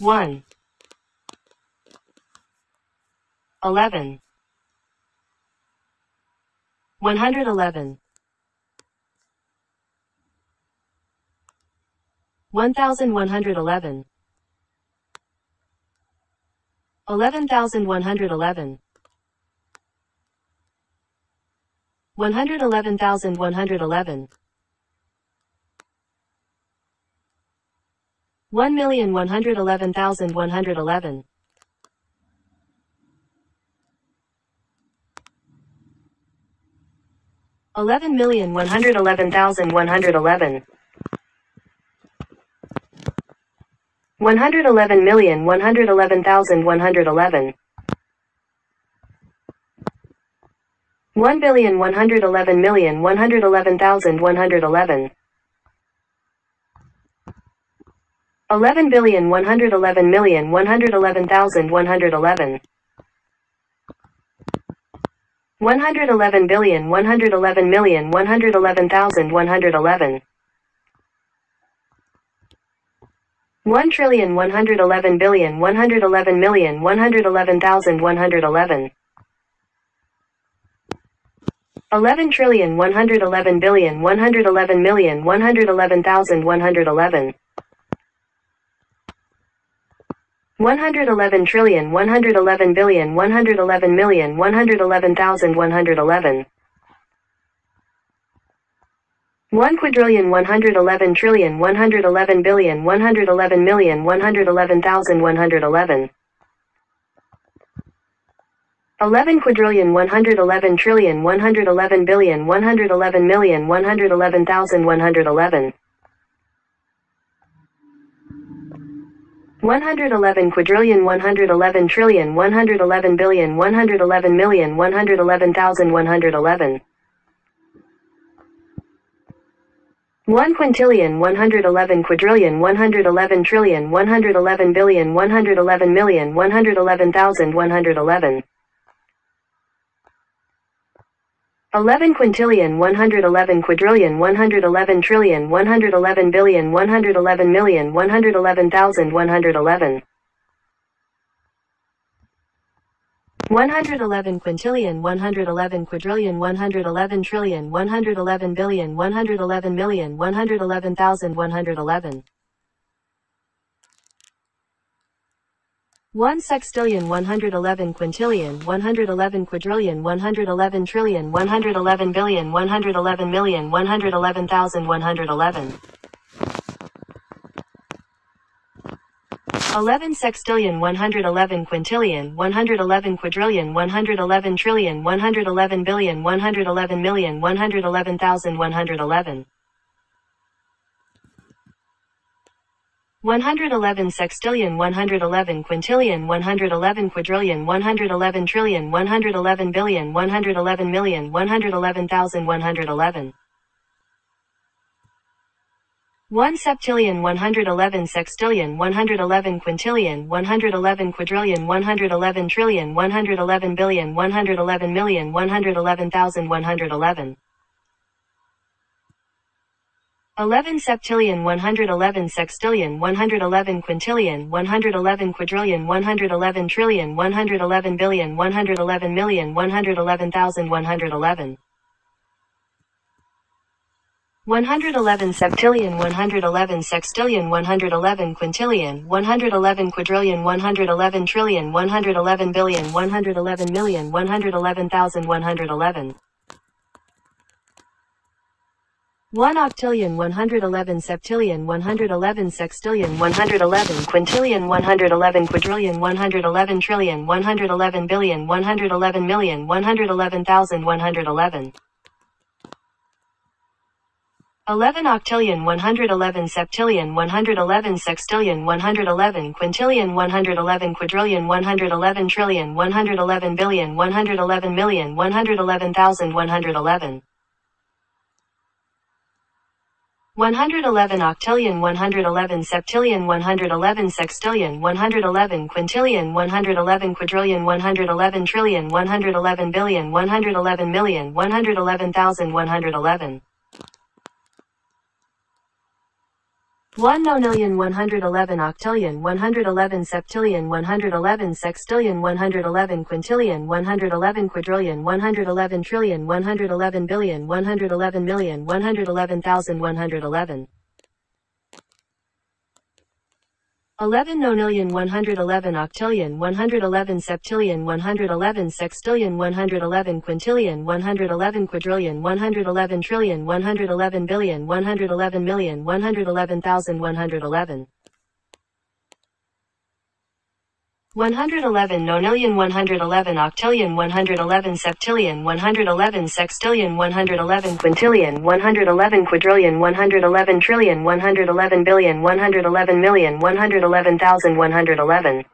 1 11 111 1111 11111 111111 1,111,111. Eleven million one hundred eleven thousand one hundred eleven. One hundred eleven million one hundred eleven thousand one hundred eleven. One billion one hundred eleven million one hundred eleven thousand one hundred eleven. Eleven billion one hundred eleven million one hundred eleven thousand one hundred eleven. One hundred eleven billion one hundred eleven million one hundred eleven thousand one hundred eleven. One trillion one hundred eleven billion one hundred eleven million one hundred eleven thousand one hundred eleven. Eleven trillion one hundred eleven billion one hundred eleven million one hundred eleven thousand one hundred eleven. One hundred eleven trillion one hundred eleven billion one hundred eleven million one hundred eleven thousand one hundred eleven. One quadrillion one hundred eleven trillion one hundred eleven billion one hundred eleven million one hundred eleven thousand one hundred eleven. Eleven quadrillion one hundred eleven trillion one hundred eleven billion one hundred eleven million one hundred eleven thousand one hundred eleven. One hundred eleven quadrillion one hundred eleven trillion one hundred eleven billion one hundred eleven million one hundred eleven thousand one hundred eleven. One quintillion one hundred eleven quadrillion one hundred eleven trillion one hundred eleven billion one hundred eleven million one hundred eleven thousand one hundred eleven. Eleven quintillion one hundred eleven quadrillion one hundred eleven trillion one hundred eleven billion one hundred eleven million one hundred eleven thousand one hundred eleven. One hundred eleven quintillion one hundred eleven quadrillion one hundred eleven trillion one hundred eleven billion one hundred eleven million one hundred eleven thousand one hundred eleven. One sextillion one hundred eleven quintillion one hundred eleven quadrillion one hundred eleven trillion one hundred eleven billion one hundred eleven million one hundred eleven thousand one hundred eleven. Eleven sextillion one hundred eleven quintillion one hundred eleven quadrillion one hundred eleven trillion one hundred eleven billion one hundred eleven million one hundred eleven thousand one hundred eleven. One hundred eleven sextillion one hundred eleven quintillion one hundred eleven quadrillion one hundred eleven trillion one hundred eleven billion one hundred eleven million one hundred eleven thousand one hundred eleven. One septillion one hundred eleven sextillion one hundred eleven quintillion one hundred eleven quadrillion one hundred eleven trillion one hundred eleven billion one hundred eleven million one hundred eleven thousand one hundred eleven. Eleven septillion one hundred eleven sextillion one hundred eleven quintillion one hundred eleven quadrillion one hundred eleven trillion one hundred eleven billion one hundred eleven million one hundred eleven thousand one hundred eleven. One hundred eleven septillion one hundred eleven sextillion one hundred eleven quintillion one hundred eleven quadrillion one hundred eleven trillion one hundred eleven billion one hundred eleven million one hundred eleven thousand one hundred eleven. One octillion one hundred eleven septillion one hundred eleven sextillion one hundred eleven quintillion one hundred eleven quadrillion one hundred eleven trillion one hundred eleven billion one hundred eleven million one hundred eleven thousand one hundred eleven. Eleven octillion one hundred eleven septillion one hundred eleven sextillion one hundred eleven quintillion one hundred eleven quadrillion one hundred eleven trillion one hundred eleven billion one hundred eleven million one hundred 111 octillion 111 septillion 111 sextillion 111 quintillion 111 quadrillion 111 trillion 111 billion 111 million 111,000 111 1 nonillion 111 octillion 111 septillion 111 sextillion 111 quintillion 111 quadrillion 111 trillion 111 billion 111 million 111,111 11 nonillion 111 octillion 111 septillion 111 sextillion 111 quintillion 111 quadrillion 111 trillion 111 billion 111 million 111,111 111 nonillion 111 octillion 111 septillion 111 sextillion 111 quintillion 111 quadrillion 111 trillion 111 billion 111 million 111,111